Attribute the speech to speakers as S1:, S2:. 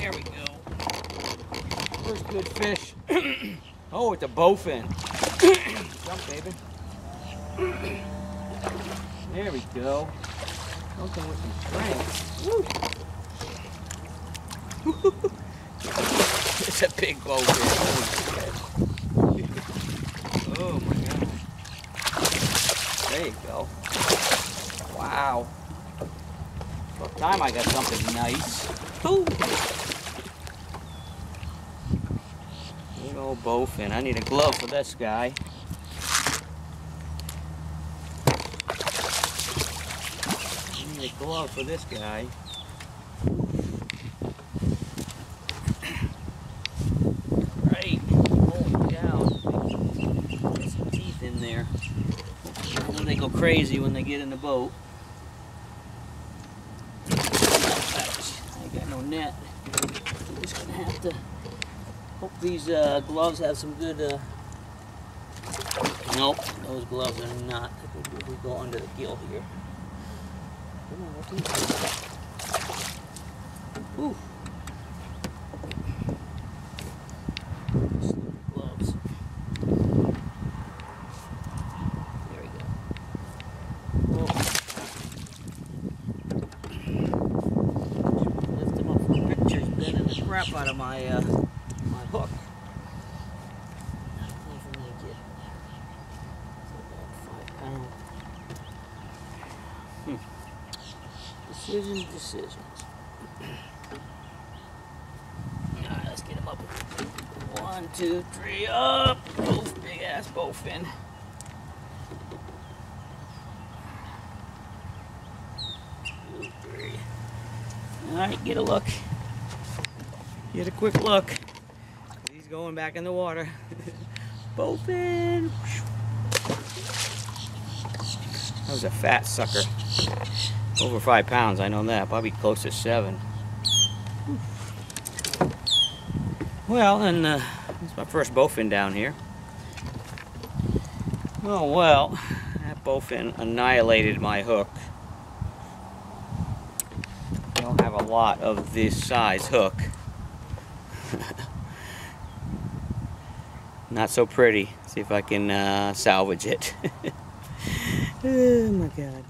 S1: There we go. First good fish. oh, it's a bowfin. Jump, baby. There we go. Something with some strength. it's a big bowfin. oh my god. There you go. Wow. About time I got something nice. Ooh. Big old bowfin. I need a glove for this guy. I need a glove for this guy. Right. Holy cow. Got some teeth in there. Know they go crazy when they get in the boat. I got no net. I'm just gonna have to hope these uh, gloves have some good. Uh... Nope, those gloves are not. We go under the gill here. Come on, what's in there? Ooh. Gloves. There we go. Oh. Lift them up for pictures, bending the crap out of my uh, my hook. I don't know if I'm gonna get it's about five pound. Hmm. Decisions, decisions. Alright, let's get him up. One, two, three, up. Both big ass bowfin. Two, three. Alright, get a look. Get a quick look. Going back in the water. Bowfin. That was a fat sucker. Over five pounds, I know that. Probably close to seven. Well, and uh, it's my first bowfin down here. Oh well, that bowfin annihilated my hook. I don't have a lot of this size hook. Not so pretty. See if I can uh, salvage it. oh my god.